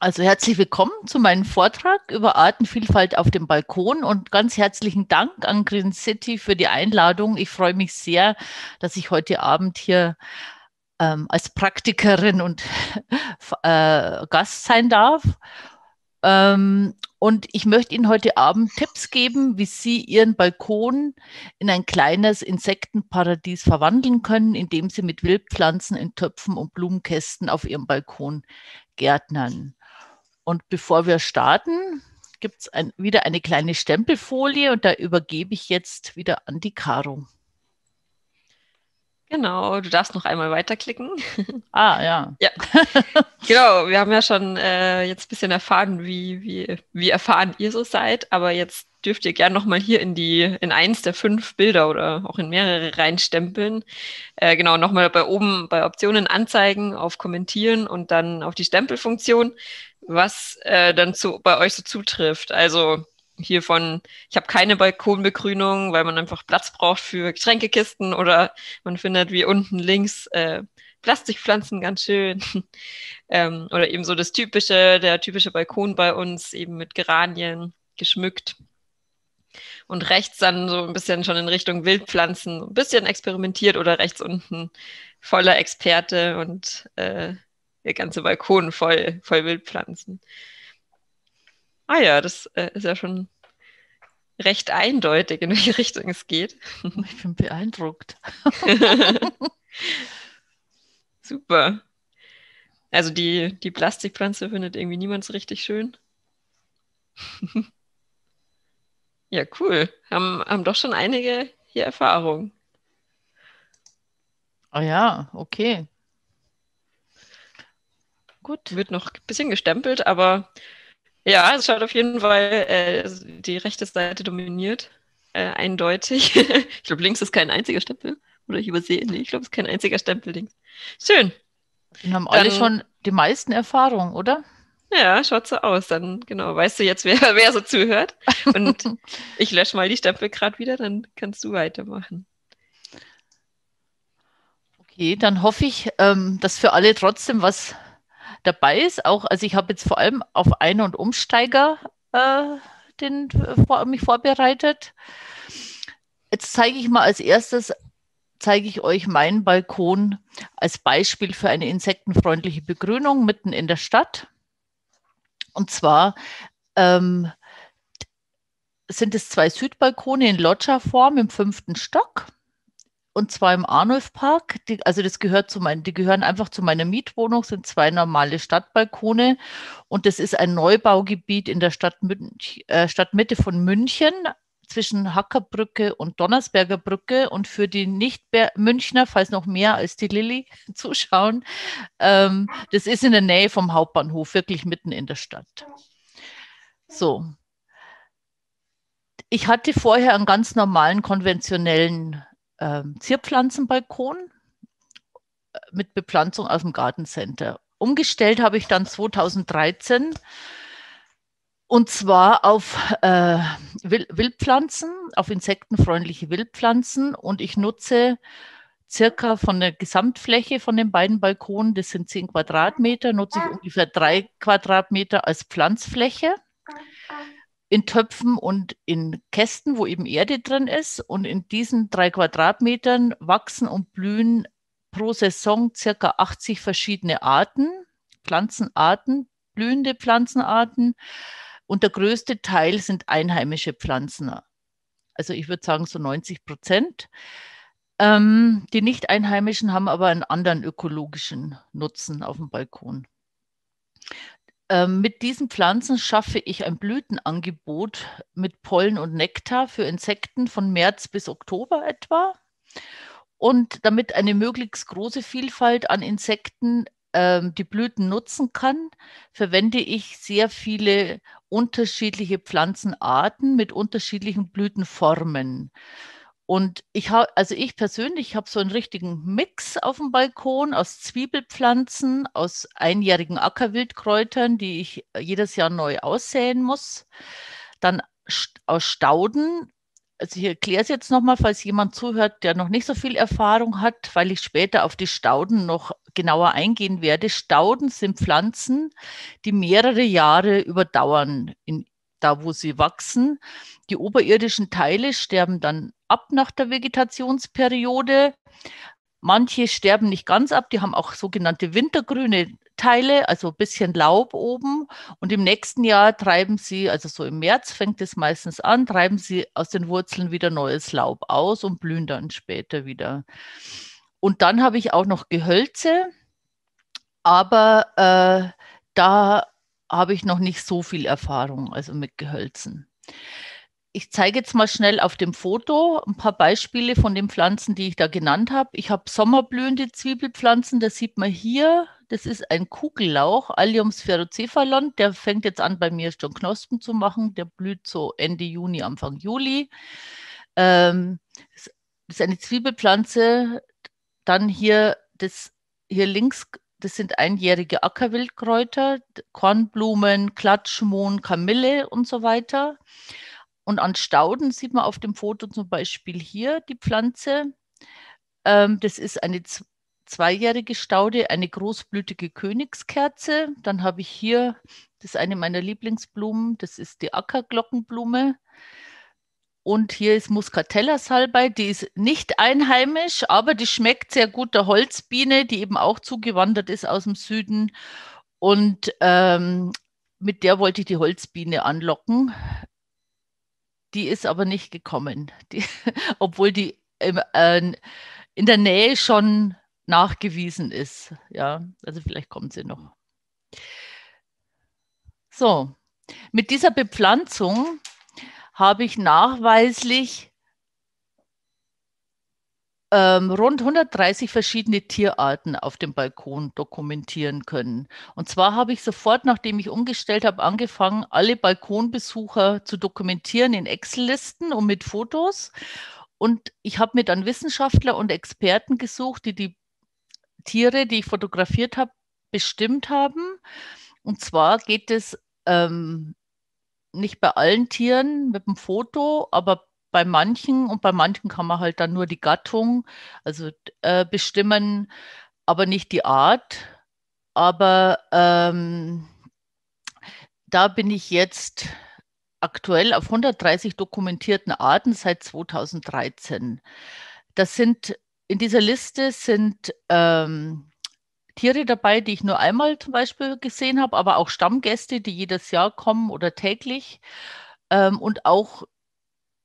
Also herzlich willkommen zu meinem Vortrag über Artenvielfalt auf dem Balkon und ganz herzlichen Dank an Green City für die Einladung. Ich freue mich sehr, dass ich heute Abend hier ähm, als Praktikerin und äh, Gast sein darf. Ähm, und ich möchte Ihnen heute Abend Tipps geben, wie Sie Ihren Balkon in ein kleines Insektenparadies verwandeln können, indem Sie mit Wildpflanzen in Töpfen und Blumenkästen auf Ihrem Balkon gärtnern. Und bevor wir starten, gibt es ein, wieder eine kleine Stempelfolie und da übergebe ich jetzt wieder an die Caro. Genau, du darfst noch einmal weiterklicken. Ah, ja. Ja, genau. Wir haben ja schon äh, jetzt ein bisschen erfahren, wie, wie, wie erfahren ihr so seid, aber jetzt dürft ihr gerne nochmal hier in die, in eins der fünf Bilder oder auch in mehrere reinstempeln. Äh, genau, nochmal bei oben bei Optionen anzeigen, auf kommentieren und dann auf die Stempelfunktion was äh, dann zu, bei euch so zutrifft. Also hiervon, ich habe keine Balkonbegrünung, weil man einfach Platz braucht für Getränkekisten oder man findet wie unten links äh, Plastikpflanzen ganz schön. ähm, oder eben so das typische, der typische Balkon bei uns, eben mit Geranien geschmückt. Und rechts dann so ein bisschen schon in Richtung Wildpflanzen, ein bisschen experimentiert oder rechts unten voller Experte und äh, der ganze Balkon voll, voll Wildpflanzen. Ah ja, das äh, ist ja schon recht eindeutig, in welche Richtung es geht. Ich bin beeindruckt. Super. Also die, die Plastikpflanze findet irgendwie niemand so richtig schön. ja, cool. Haben, haben doch schon einige hier Erfahrung. Oh ja, okay. Gut. Wird noch ein bisschen gestempelt, aber ja, es schaut auf jeden Fall, äh, die rechte Seite dominiert. Äh, eindeutig. ich glaube, links ist kein einziger Stempel. Oder ich übersehe. Nee, ich glaube, es ist kein einziger Stempel links. Schön. Wir haben alle schon die meisten Erfahrungen, oder? Ja, schaut so aus. Dann, genau, weißt du jetzt, wer, wer so zuhört. Und ich lösche mal die Stempel gerade wieder, dann kannst du weitermachen. Okay, dann hoffe ich, ähm, dass für alle trotzdem was dabei ist. Auch, also ich habe jetzt vor allem auf Ein- und Umsteiger äh, den, vor, mich vorbereitet. Jetzt zeige ich mal als erstes, zeige ich euch meinen Balkon als Beispiel für eine insektenfreundliche Begrünung mitten in der Stadt. Und zwar ähm, sind es zwei Südbalkone in Loggia-Form im fünften Stock und zwar im Arnulfpark. Die, also das gehört zu meinen, die gehören einfach zu meiner Mietwohnung, sind zwei normale Stadtbalkone und das ist ein Neubaugebiet in der Stadt Münch, äh, Stadtmitte von München zwischen Hackerbrücke und Donnersberger Brücke und für die Nicht-Münchner, falls noch mehr als die Lilly zuschauen, ähm, das ist in der Nähe vom Hauptbahnhof, wirklich mitten in der Stadt. So. Ich hatte vorher einen ganz normalen konventionellen ähm, Zierpflanzenbalkon äh, mit Bepflanzung aus dem Gartencenter. Umgestellt habe ich dann 2013 und zwar auf äh, Wildpflanzen, auf insektenfreundliche Wildpflanzen und ich nutze circa von der Gesamtfläche von den beiden Balkonen, das sind 10 Quadratmeter, nutze ich ungefähr drei Quadratmeter als Pflanzfläche in Töpfen und in Kästen, wo eben Erde drin ist. Und in diesen drei Quadratmetern wachsen und blühen pro Saison circa 80 verschiedene Arten, Pflanzenarten, blühende Pflanzenarten. Und der größte Teil sind einheimische Pflanzen. Also ich würde sagen so 90 Prozent. Ähm, die nicht einheimischen haben aber einen anderen ökologischen Nutzen auf dem Balkon. Ähm, mit diesen Pflanzen schaffe ich ein Blütenangebot mit Pollen und Nektar für Insekten von März bis Oktober etwa. Und damit eine möglichst große Vielfalt an Insekten ähm, die Blüten nutzen kann, verwende ich sehr viele unterschiedliche Pflanzenarten mit unterschiedlichen Blütenformen. Und ich habe, also ich persönlich habe so einen richtigen Mix auf dem Balkon aus Zwiebelpflanzen, aus einjährigen Ackerwildkräutern, die ich jedes Jahr neu aussäen muss. Dann aus Stauden, also ich erkläre es jetzt nochmal, falls jemand zuhört, der noch nicht so viel Erfahrung hat, weil ich später auf die Stauden noch genauer eingehen werde. Stauden sind Pflanzen, die mehrere Jahre überdauern, in, da wo sie wachsen. Die oberirdischen Teile sterben dann ab nach der Vegetationsperiode. Manche sterben nicht ganz ab, die haben auch sogenannte wintergrüne Teile, also ein bisschen Laub oben. Und im nächsten Jahr treiben sie, also so im März fängt es meistens an, treiben sie aus den Wurzeln wieder neues Laub aus und blühen dann später wieder. Und dann habe ich auch noch Gehölze, aber äh, da habe ich noch nicht so viel Erfahrung, also mit Gehölzen. Ich zeige jetzt mal schnell auf dem Foto ein paar Beispiele von den Pflanzen, die ich da genannt habe. Ich habe sommerblühende Zwiebelpflanzen, das sieht man hier das ist ein Kugellauch, Allium spherocephalon. Der fängt jetzt an, bei mir schon Knospen zu machen. Der blüht so Ende Juni, Anfang Juli. Ähm, das ist eine Zwiebelpflanze. Dann hier, das, hier links, das sind einjährige Ackerwildkräuter, Kornblumen, Klatschmohn, Kamille und so weiter. Und an Stauden sieht man auf dem Foto zum Beispiel hier die Pflanze. Ähm, das ist eine zweijährige Staude, eine großblütige Königskerze. Dann habe ich hier, das ist eine meiner Lieblingsblumen, das ist die Ackerglockenblume. Und hier ist Muscatella Salbei, die ist nicht einheimisch, aber die schmeckt sehr gut der Holzbiene, die eben auch zugewandert ist aus dem Süden. Und ähm, mit der wollte ich die Holzbiene anlocken. Die ist aber nicht gekommen, die, obwohl die im, äh, in der Nähe schon nachgewiesen ist. Ja, also vielleicht kommt sie noch. So, mit dieser Bepflanzung habe ich nachweislich ähm, rund 130 verschiedene Tierarten auf dem Balkon dokumentieren können. Und zwar habe ich sofort, nachdem ich umgestellt habe, angefangen, alle Balkonbesucher zu dokumentieren in Excel-Listen und mit Fotos. Und ich habe mir dann Wissenschaftler und Experten gesucht, die die Tiere, die ich fotografiert habe, bestimmt haben. Und zwar geht es ähm, nicht bei allen Tieren mit dem Foto, aber bei manchen und bei manchen kann man halt dann nur die Gattung, also äh, bestimmen, aber nicht die Art. Aber ähm, da bin ich jetzt aktuell auf 130 dokumentierten Arten seit 2013. Das sind in dieser Liste sind ähm, Tiere dabei, die ich nur einmal zum Beispiel gesehen habe, aber auch Stammgäste, die jedes Jahr kommen oder täglich. Ähm, und auch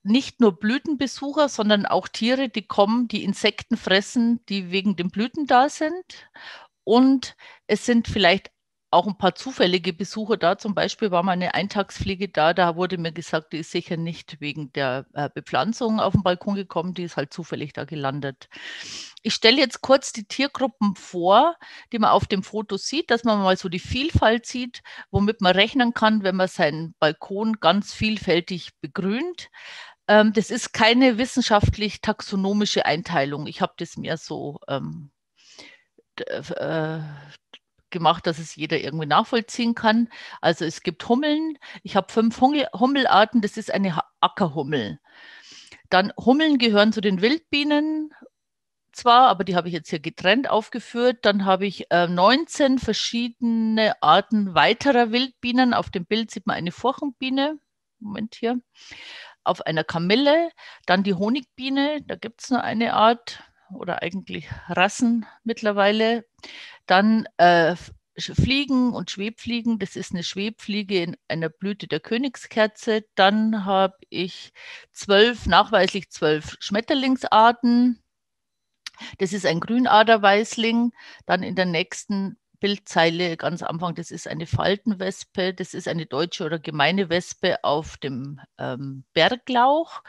nicht nur Blütenbesucher, sondern auch Tiere, die kommen, die Insekten fressen, die wegen den Blüten da sind. Und es sind vielleicht auch ein paar zufällige Besucher da. Zum Beispiel war mal eine Eintagsfliege da, da wurde mir gesagt, die ist sicher nicht wegen der äh, Bepflanzung auf den Balkon gekommen, die ist halt zufällig da gelandet. Ich stelle jetzt kurz die Tiergruppen vor, die man auf dem Foto sieht, dass man mal so die Vielfalt sieht, womit man rechnen kann, wenn man seinen Balkon ganz vielfältig begrünt. Ähm, das ist keine wissenschaftlich taxonomische Einteilung. Ich habe das mehr so ähm, äh, gemacht, dass es jeder irgendwie nachvollziehen kann. Also es gibt Hummeln. Ich habe fünf Hummelarten. Das ist eine Ackerhummel. Dann Hummeln gehören zu den Wildbienen zwar, aber die habe ich jetzt hier getrennt aufgeführt. Dann habe ich äh, 19 verschiedene Arten weiterer Wildbienen. Auf dem Bild sieht man eine Furchenbiene. Moment hier. Auf einer Kamille. Dann die Honigbiene. Da gibt es nur eine Art oder eigentlich Rassen mittlerweile. Dann äh, Fliegen und Schwebfliegen, das ist eine Schwebfliege in einer Blüte der Königskerze. Dann habe ich zwölf, nachweislich zwölf Schmetterlingsarten. Das ist ein Grünaderweißling. Dann in der nächsten Bildzeile ganz am Anfang, das ist eine Faltenwespe, das ist eine deutsche oder gemeine Wespe auf dem ähm, Berglauch.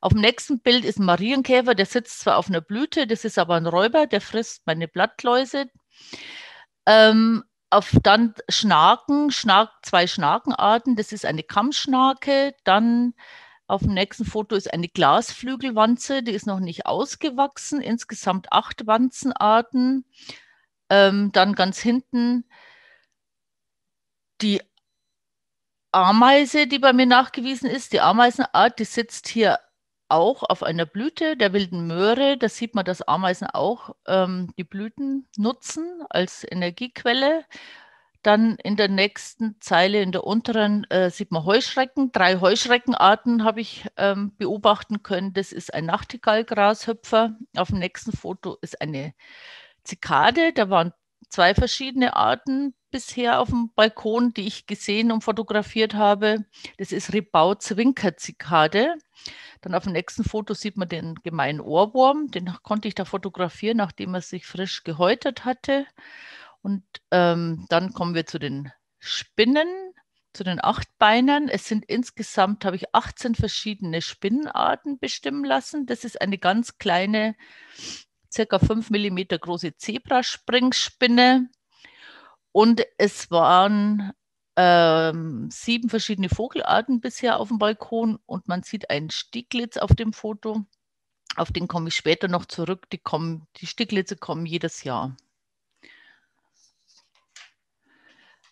Auf dem nächsten Bild ist ein Marienkäfer, der sitzt zwar auf einer Blüte, das ist aber ein Räuber, der frisst meine Blattläuse. Ähm, auf dann Schnaken, Schnak, zwei Schnakenarten, das ist eine Kammschnake, dann auf dem nächsten Foto ist eine Glasflügelwanze, die ist noch nicht ausgewachsen, insgesamt acht Wanzenarten. Ähm, dann ganz hinten die Ameise, die bei mir nachgewiesen ist, die Ameisenart, die sitzt hier auch auf einer Blüte der wilden Möhre. Da sieht man, dass Ameisen auch ähm, die Blüten nutzen als Energiequelle. Dann in der nächsten Zeile, in der unteren, äh, sieht man Heuschrecken. Drei Heuschreckenarten habe ich ähm, beobachten können. Das ist ein Nachtigallgrashüpfer. Auf dem nächsten Foto ist eine Zikade. Da waren zwei verschiedene Arten bisher auf dem Balkon, die ich gesehen und fotografiert habe. Das ist Ribau-Zwinker-Zikade. Dann auf dem nächsten Foto sieht man den gemeinen Ohrwurm. Den konnte ich da fotografieren, nachdem er sich frisch gehäutet hatte. Und ähm, dann kommen wir zu den Spinnen, zu den Achtbeinern. Es sind insgesamt, habe ich 18 verschiedene Spinnenarten bestimmen lassen. Das ist eine ganz kleine, circa 5 mm große Zebraspringspinne. Und es waren ähm, sieben verschiedene Vogelarten bisher auf dem Balkon und man sieht einen Stieglitz auf dem Foto. Auf den komme ich später noch zurück. Die, kommen, die Stieglitze kommen jedes Jahr.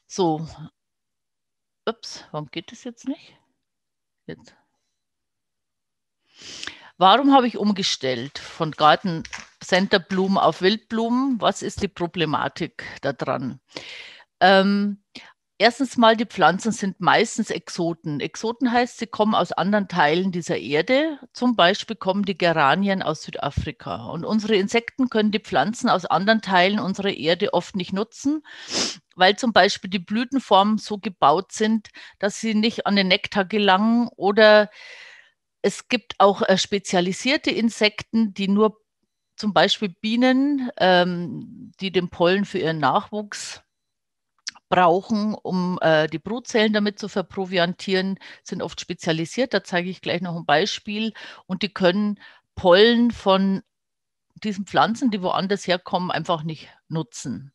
So. Ups, warum geht das jetzt nicht? Jetzt. Warum habe ich umgestellt von Gartencenterblumen auf Wildblumen? Was ist die Problematik daran? Ähm, Erstens mal, die Pflanzen sind meistens Exoten. Exoten heißt, sie kommen aus anderen Teilen dieser Erde. Zum Beispiel kommen die Geranien aus Südafrika. Und unsere Insekten können die Pflanzen aus anderen Teilen unserer Erde oft nicht nutzen, weil zum Beispiel die Blütenformen so gebaut sind, dass sie nicht an den Nektar gelangen. Oder es gibt auch äh, spezialisierte Insekten, die nur zum Beispiel Bienen, ähm, die den Pollen für ihren Nachwuchs brauchen, um äh, die Brutzellen damit zu verproviantieren, sind oft spezialisiert. Da zeige ich gleich noch ein Beispiel. Und die können Pollen von diesen Pflanzen, die woanders herkommen, einfach nicht nutzen.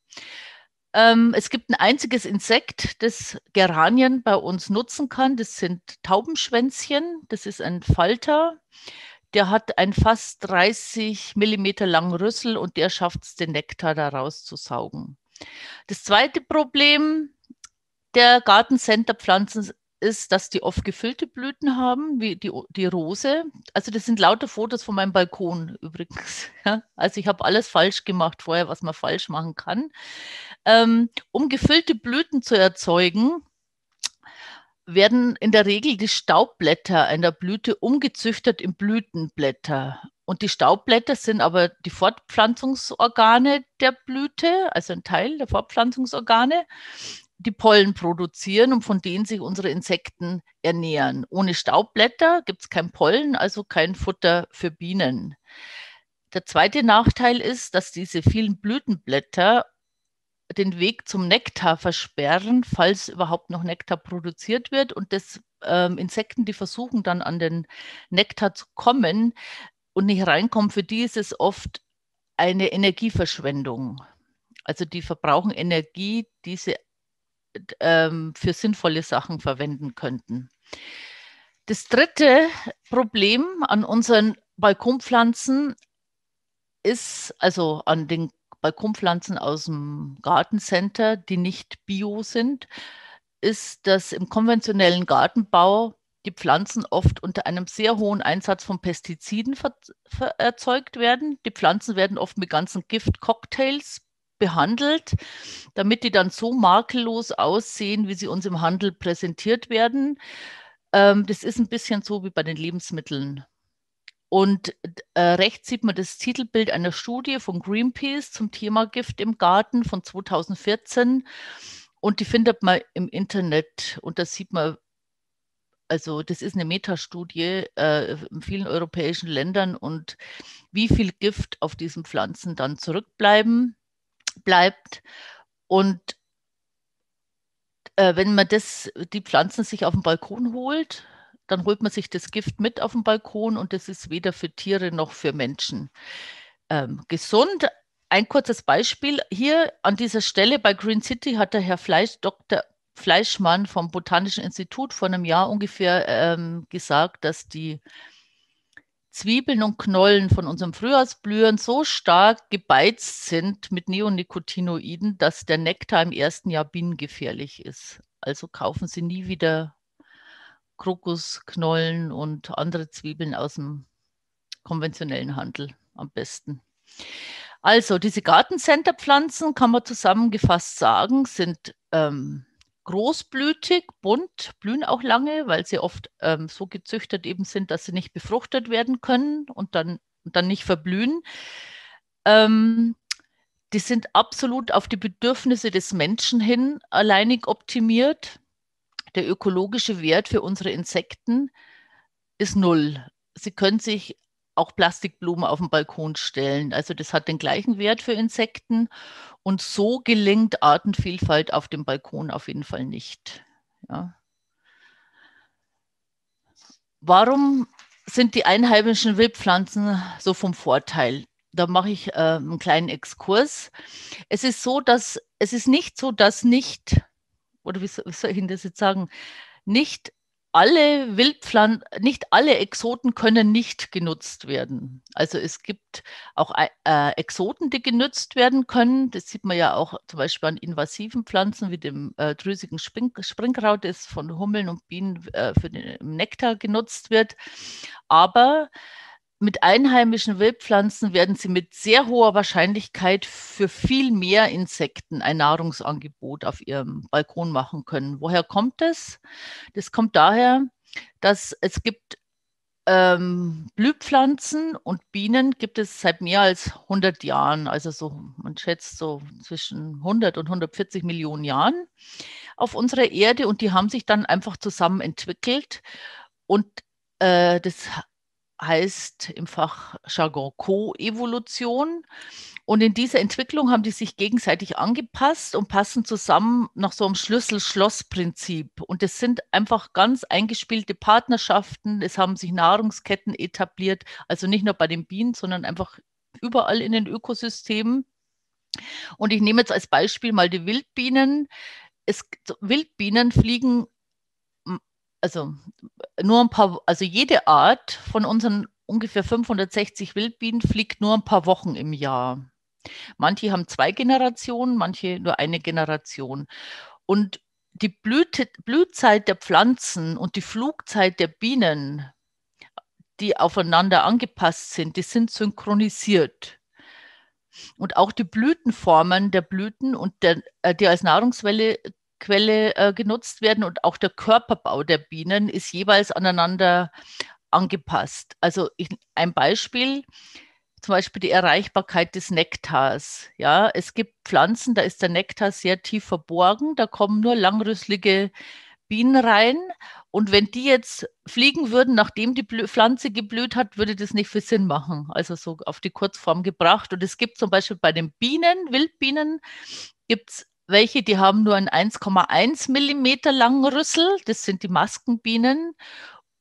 Ähm, es gibt ein einziges Insekt, das Geranien bei uns nutzen kann. Das sind Taubenschwänzchen. Das ist ein Falter. Der hat einen fast 30 Millimeter langen Rüssel und der schafft es, den Nektar daraus zu saugen. Das zweite Problem der Gartencenterpflanzen ist, dass die oft gefüllte Blüten haben, wie die, die Rose. Also das sind lauter Fotos von meinem Balkon übrigens. Ja? Also ich habe alles falsch gemacht vorher, was man falsch machen kann. Ähm, um gefüllte Blüten zu erzeugen, werden in der Regel die Staubblätter einer Blüte umgezüchtet in Blütenblätter. Und die Staubblätter sind aber die Fortpflanzungsorgane der Blüte, also ein Teil der Fortpflanzungsorgane, die Pollen produzieren und von denen sich unsere Insekten ernähren. Ohne Staubblätter gibt es kein Pollen, also kein Futter für Bienen. Der zweite Nachteil ist, dass diese vielen Blütenblätter den Weg zum Nektar versperren, falls überhaupt noch Nektar produziert wird. Und das ähm, Insekten, die versuchen dann an den Nektar zu kommen, und nicht reinkommen, für die ist es oft eine Energieverschwendung. Also die verbrauchen Energie, die sie ähm, für sinnvolle Sachen verwenden könnten. Das dritte Problem an unseren Balkonpflanzen ist, also an den Balkonpflanzen aus dem Gartencenter, die nicht bio sind, ist, dass im konventionellen Gartenbau die Pflanzen oft unter einem sehr hohen Einsatz von Pestiziden erzeugt werden. Die Pflanzen werden oft mit ganzen Giftcocktails behandelt, damit die dann so makellos aussehen, wie sie uns im Handel präsentiert werden. Ähm, das ist ein bisschen so wie bei den Lebensmitteln. Und äh, rechts sieht man das Titelbild einer Studie von Greenpeace zum Thema Gift im Garten von 2014. Und die findet man im Internet. Und da sieht man, also das ist eine Metastudie äh, in vielen europäischen Ländern und wie viel Gift auf diesen Pflanzen dann zurückbleiben bleibt. Und äh, wenn man das, die Pflanzen sich auf dem Balkon holt, dann holt man sich das Gift mit auf den Balkon und das ist weder für Tiere noch für Menschen ähm, gesund. Ein kurzes Beispiel. Hier an dieser Stelle bei Green City hat der Herr Fleisch, Dr. Fleischmann vom Botanischen Institut vor einem Jahr ungefähr ähm, gesagt, dass die Zwiebeln und Knollen von unserem Frühjahrsblühen so stark gebeizt sind mit Neonicotinoiden, dass der Nektar im ersten Jahr bienengefährlich ist. Also kaufen Sie nie wieder Krokusknollen und andere Zwiebeln aus dem konventionellen Handel am besten. Also diese Gartencenterpflanzen kann man zusammengefasst sagen, sind ähm, großblütig, bunt, blühen auch lange, weil sie oft ähm, so gezüchtet eben sind, dass sie nicht befruchtet werden können und dann, und dann nicht verblühen. Ähm, die sind absolut auf die Bedürfnisse des Menschen hin alleinig optimiert. Der ökologische Wert für unsere Insekten ist null. Sie können sich auch Plastikblumen auf den Balkon stellen. Also das hat den gleichen Wert für Insekten. Und so gelingt Artenvielfalt auf dem Balkon auf jeden Fall nicht. Ja. Warum sind die einheimischen Wildpflanzen so vom Vorteil? Da mache ich äh, einen kleinen Exkurs. Es ist so, dass es ist nicht so, dass nicht, oder wie soll, ich das jetzt sagen, nicht alle Wildpflanzen, nicht alle Exoten können nicht genutzt werden. Also es gibt auch äh, Exoten, die genutzt werden können. Das sieht man ja auch zum Beispiel an invasiven Pflanzen wie dem äh, drüsigen Spring Springkraut, das von Hummeln und Bienen äh, für den Nektar genutzt wird. Aber mit einheimischen Wildpflanzen werden sie mit sehr hoher Wahrscheinlichkeit für viel mehr Insekten ein Nahrungsangebot auf ihrem Balkon machen können. Woher kommt das? Das kommt daher, dass es gibt ähm, Blühpflanzen und Bienen gibt es seit mehr als 100 Jahren, also so, man schätzt so zwischen 100 und 140 Millionen Jahren auf unserer Erde und die haben sich dann einfach zusammen entwickelt und äh, das heißt im Fachjargon Co-Evolution. Und in dieser Entwicklung haben die sich gegenseitig angepasst und passen zusammen nach so einem Schlüssel-Schloss-Prinzip. Und es sind einfach ganz eingespielte Partnerschaften. Es haben sich Nahrungsketten etabliert, also nicht nur bei den Bienen, sondern einfach überall in den Ökosystemen. Und ich nehme jetzt als Beispiel mal die Wildbienen. Es, Wildbienen fliegen also nur ein paar, also jede Art von unseren ungefähr 560 Wildbienen fliegt nur ein paar Wochen im Jahr. Manche haben zwei Generationen, manche nur eine Generation. Und die Blüte, Blühzeit der Pflanzen und die Flugzeit der Bienen, die aufeinander angepasst sind, die sind synchronisiert. Und auch die Blütenformen der Blüten und der, äh, die als Nahrungsquelle Quelle äh, genutzt werden und auch der Körperbau der Bienen ist jeweils aneinander angepasst. Also ich, ein Beispiel, zum Beispiel die Erreichbarkeit des Nektars. Ja, es gibt Pflanzen, da ist der Nektar sehr tief verborgen, da kommen nur langrüsselige Bienen rein. Und wenn die jetzt fliegen würden, nachdem die Pflanze geblüht hat, würde das nicht viel Sinn machen. Also so auf die Kurzform gebracht. Und es gibt zum Beispiel bei den Bienen, Wildbienen, gibt es welche, die haben nur einen 1,1 Millimeter langen Rüssel, das sind die Maskenbienen.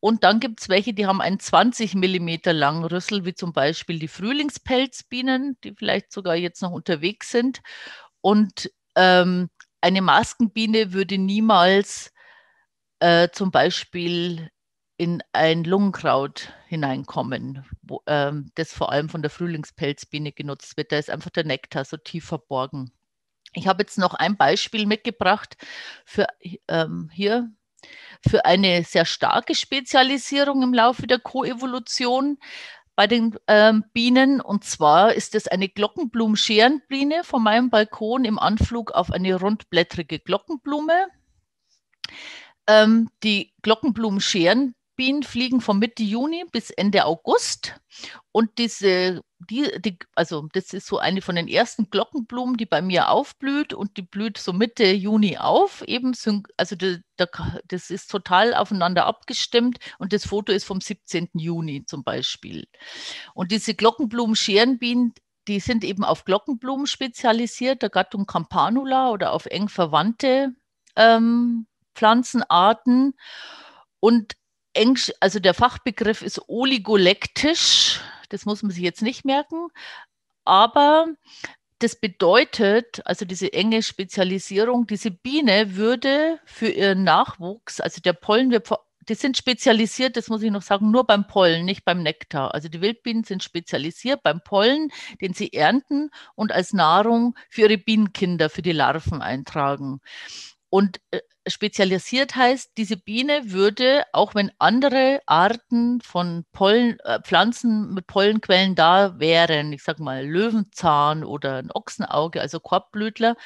Und dann gibt es welche, die haben einen 20 Millimeter langen Rüssel, wie zum Beispiel die Frühlingspelzbienen, die vielleicht sogar jetzt noch unterwegs sind. Und ähm, eine Maskenbiene würde niemals äh, zum Beispiel in ein Lungenkraut hineinkommen, wo, ähm, das vor allem von der Frühlingspelzbiene genutzt wird. Da ist einfach der Nektar so tief verborgen. Ich habe jetzt noch ein Beispiel mitgebracht für ähm, hier für eine sehr starke Spezialisierung im Laufe der Koevolution bei den ähm, Bienen. Und zwar ist es eine Glockenblumenscherenbiene von meinem Balkon im Anflug auf eine rundblättrige Glockenblume. Ähm, die Glockenblumenscheren Bienen fliegen von Mitte Juni bis Ende August. Und diese, die, die, also das ist so eine von den ersten Glockenblumen, die bei mir aufblüht und die blüht so Mitte Juni auf. Eben, also die, das ist total aufeinander abgestimmt und das Foto ist vom 17. Juni zum Beispiel. Und diese Glockenblumen-Scherenbienen, die sind eben auf Glockenblumen spezialisiert, der Gattung Campanula oder auf eng verwandte ähm, Pflanzenarten. Und Englisch, also der Fachbegriff ist oligolektisch. Das muss man sich jetzt nicht merken. Aber das bedeutet, also diese enge Spezialisierung, diese Biene würde für ihren Nachwuchs, also der Pollen wird, die sind spezialisiert, das muss ich noch sagen, nur beim Pollen, nicht beim Nektar. Also die Wildbienen sind spezialisiert beim Pollen, den sie ernten und als Nahrung für ihre Bienenkinder, für die Larven eintragen. Und äh, spezialisiert heißt, diese Biene würde, auch wenn andere Arten von Pollen, äh, Pflanzen mit Pollenquellen da wären, ich sage mal Löwenzahn oder ein Ochsenauge, also Korbblütler,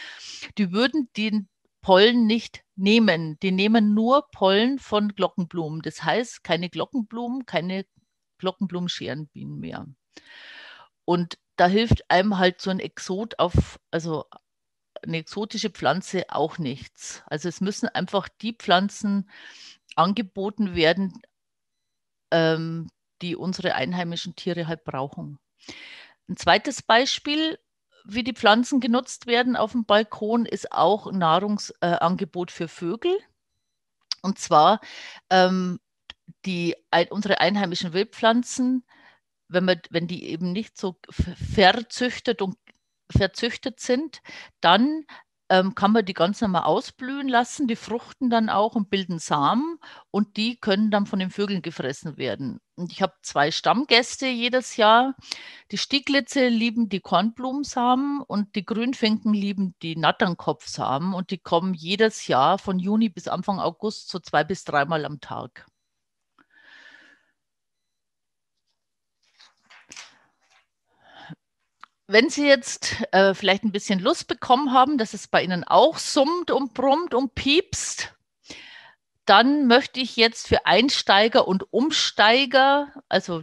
die würden den Pollen nicht nehmen. Die nehmen nur Pollen von Glockenblumen. Das heißt, keine Glockenblumen, keine Glockenblumenscherenbienen mehr. Und da hilft einem halt so ein Exot auf, also eine exotische Pflanze auch nichts. Also es müssen einfach die Pflanzen angeboten werden, ähm, die unsere einheimischen Tiere halt brauchen. Ein zweites Beispiel, wie die Pflanzen genutzt werden auf dem Balkon, ist auch ein Nahrungsangebot äh, für Vögel. Und zwar ähm, die, unsere einheimischen Wildpflanzen, wenn, man, wenn die eben nicht so verzüchtet und verzüchtet sind, dann ähm, kann man die ganz normal ausblühen lassen. Die fruchten dann auch und bilden Samen und die können dann von den Vögeln gefressen werden. Und ich habe zwei Stammgäste jedes Jahr. Die Stieglitze lieben die Kornblumensamen und die Grünfinken lieben die Natternkopfsamen und die kommen jedes Jahr von Juni bis Anfang August so zwei bis dreimal am Tag. Wenn Sie jetzt äh, vielleicht ein bisschen Lust bekommen haben, dass es bei Ihnen auch summt und brummt und piepst, dann möchte ich jetzt für Einsteiger und Umsteiger, also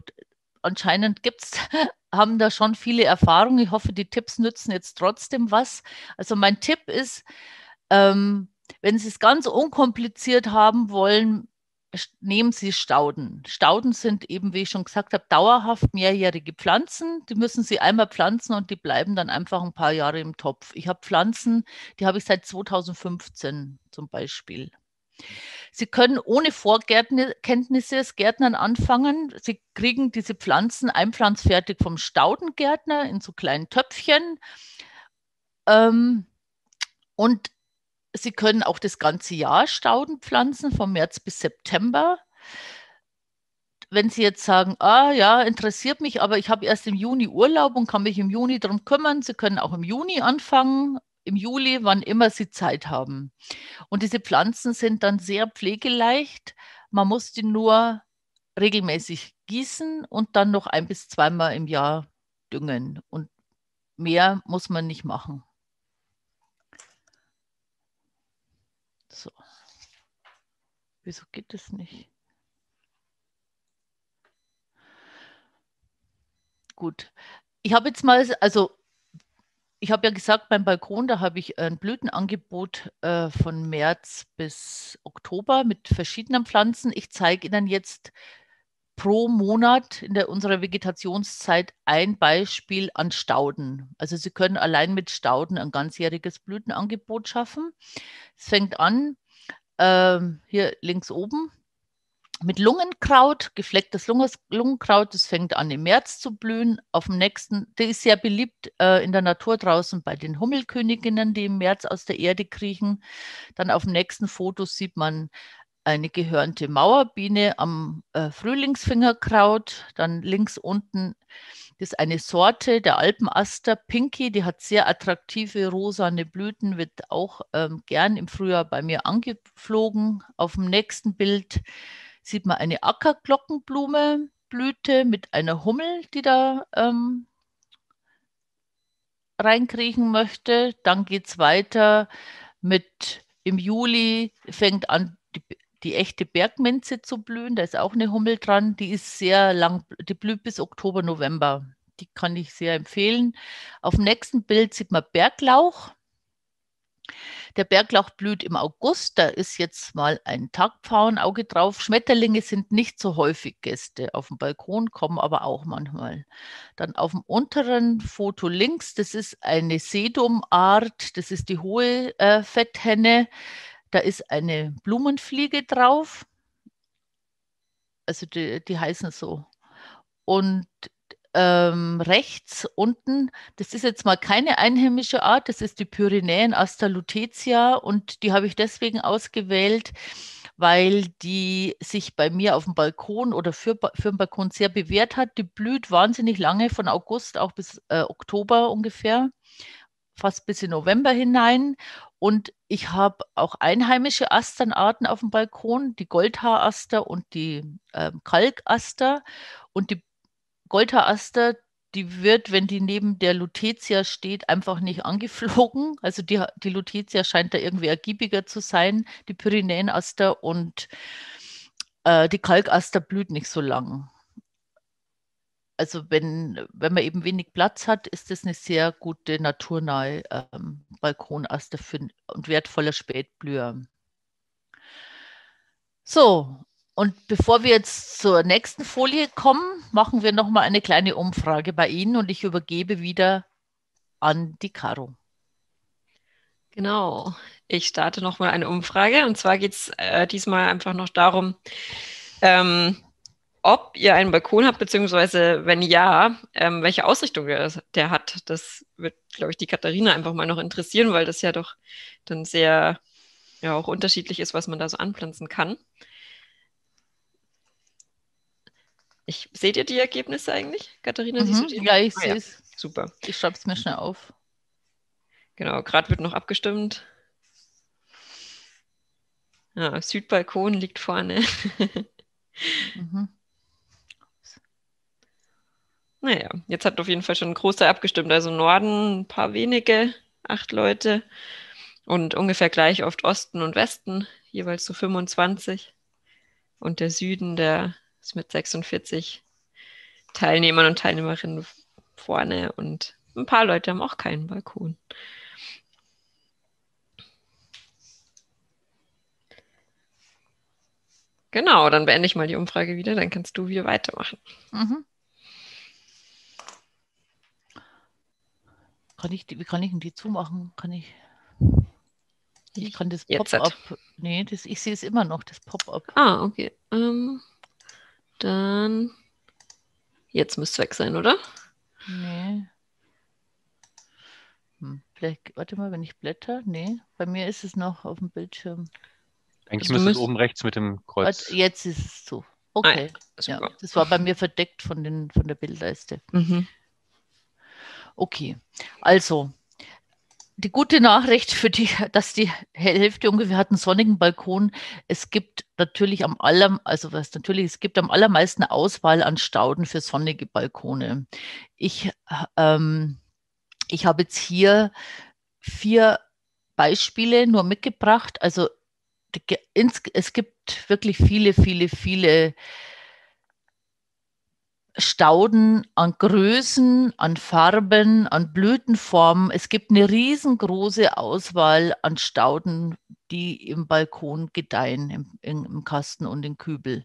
anscheinend gibt's, haben da schon viele Erfahrungen. Ich hoffe, die Tipps nützen jetzt trotzdem was. Also mein Tipp ist, ähm, wenn Sie es ganz unkompliziert haben wollen, nehmen Sie Stauden. Stauden sind eben, wie ich schon gesagt habe, dauerhaft mehrjährige Pflanzen. Die müssen Sie einmal pflanzen und die bleiben dann einfach ein paar Jahre im Topf. Ich habe Pflanzen, die habe ich seit 2015 zum Beispiel. Sie können ohne Vorkenntnisse als Gärtnern anfangen. Sie kriegen diese Pflanzen einpflanzfertig vom Staudengärtner in so kleinen Töpfchen. Ähm, und Sie können auch das ganze Jahr Stauden pflanzen, von März bis September. Wenn Sie jetzt sagen, ah ja, interessiert mich, aber ich habe erst im Juni Urlaub und kann mich im Juni darum kümmern, Sie können auch im Juni anfangen, im Juli, wann immer Sie Zeit haben. Und diese Pflanzen sind dann sehr pflegeleicht. Man muss die nur regelmäßig gießen und dann noch ein bis zweimal im Jahr düngen. Und mehr muss man nicht machen. So. Wieso geht es nicht? Gut. Ich habe jetzt mal, also ich habe ja gesagt, beim Balkon, da habe ich ein Blütenangebot äh, von März bis Oktober mit verschiedenen Pflanzen. Ich zeige Ihnen jetzt pro Monat in der, unserer Vegetationszeit ein Beispiel an Stauden. Also Sie können allein mit Stauden ein ganzjähriges Blütenangebot schaffen. Es fängt an, äh, hier links oben, mit Lungenkraut, geflecktes Lungenkraut, das fängt an im März zu blühen. Auf dem nächsten, der ist sehr beliebt äh, in der Natur draußen bei den Hummelköniginnen, die im März aus der Erde kriechen. Dann auf dem nächsten Foto sieht man eine gehörnte Mauerbiene am äh, Frühlingsfingerkraut. Dann links unten ist eine Sorte der Alpenaster Pinky, die hat sehr attraktive rosane Blüten, wird auch ähm, gern im Frühjahr bei mir angeflogen. Auf dem nächsten Bild sieht man eine Ackerglockenblume, Blüte mit einer Hummel, die da ähm, reinkriechen möchte. Dann geht es weiter mit im Juli fängt an die die echte Bergminze zu blühen. Da ist auch eine Hummel dran. Die ist sehr lang, die blüht bis Oktober, November. Die kann ich sehr empfehlen. Auf dem nächsten Bild sieht man Berglauch. Der Berglauch blüht im August. Da ist jetzt mal ein Tagpfauenauge drauf. Schmetterlinge sind nicht so häufig Gäste auf dem Balkon, kommen aber auch manchmal. Dann auf dem unteren Foto links, das ist eine Sedumart. Das ist die hohe äh, Fetthenne. Da ist eine Blumenfliege drauf. Also die, die heißen so. Und ähm, rechts unten, das ist jetzt mal keine einheimische Art, das ist die Pyrenäen Asta und die habe ich deswegen ausgewählt, weil die sich bei mir auf dem Balkon oder für, für den Balkon sehr bewährt hat. Die blüht wahnsinnig lange, von August auch bis äh, Oktober ungefähr fast bis in November hinein. Und ich habe auch einheimische Asternarten auf dem Balkon, die Goldhaaraster und die äh, Kalkaster. Und die Goldhaaraster, die wird, wenn die neben der Lutetia steht, einfach nicht angeflogen. Also die, die Lutetia scheint da irgendwie ergiebiger zu sein, die Pyrenäenaster und äh, die Kalkaster blüht nicht so lang. Also wenn, wenn man eben wenig Platz hat, ist das eine sehr gute naturnahe ähm, Balkonaster für, und wertvoller Spätblüher. So, und bevor wir jetzt zur nächsten Folie kommen, machen wir nochmal eine kleine Umfrage bei Ihnen und ich übergebe wieder an die Caro. Genau, ich starte nochmal eine Umfrage und zwar geht es äh, diesmal einfach noch darum, ähm, ob ihr einen Balkon habt, beziehungsweise wenn ja, ähm, welche Ausrichtung der, der, hat. Das wird, glaube ich, die Katharina einfach mal noch interessieren, weil das ja doch dann sehr ja auch unterschiedlich ist, was man da so anpflanzen kann. Ich, seht ihr die Ergebnisse eigentlich? Katharina, mhm, siehst du die? Ja, ich ah, sehe es. Ja. Super. Ich schreibe es mir schnell auf. Genau, gerade wird noch abgestimmt. Ja, Südbalkon liegt vorne. mhm. Naja, jetzt hat auf jeden Fall schon ein Großteil abgestimmt. Also Norden ein paar wenige, acht Leute. Und ungefähr gleich oft Osten und Westen, jeweils so 25. Und der Süden, der ist mit 46 Teilnehmern und Teilnehmerinnen vorne. Und ein paar Leute haben auch keinen Balkon. Genau, dann beende ich mal die Umfrage wieder, dann kannst du wieder weitermachen. Mhm. Kann ich die, wie kann ich denn die zumachen? Kann ich. Ich kann das Pop-up. Nee, das, ich sehe es immer noch, das Pop-up. Ah, okay. Ähm, dann. Jetzt müsste es weg sein, oder? Nee. Hm, vielleicht, warte mal, wenn ich blätter. Nee, bei mir ist es noch auf dem Bildschirm. Eigentlich also müsste es oben rechts mit dem Kreuz. Jetzt ist es so. Okay. Ah, ja, das war bei mir verdeckt von, den, von der Bildleiste. Mhm. Okay, also die gute Nachricht für die, dass die Hälfte ungefähr hat einen sonnigen Balkon. Es gibt natürlich am aller, also was natürlich, es gibt am allermeisten Auswahl an Stauden für sonnige Balkone. Ich, ähm, ich habe jetzt hier vier Beispiele nur mitgebracht. Also es gibt wirklich viele, viele, viele Stauden an Größen, an Farben, an Blütenformen. Es gibt eine riesengroße Auswahl an Stauden, die im Balkon gedeihen, im, im Kasten und im Kübel.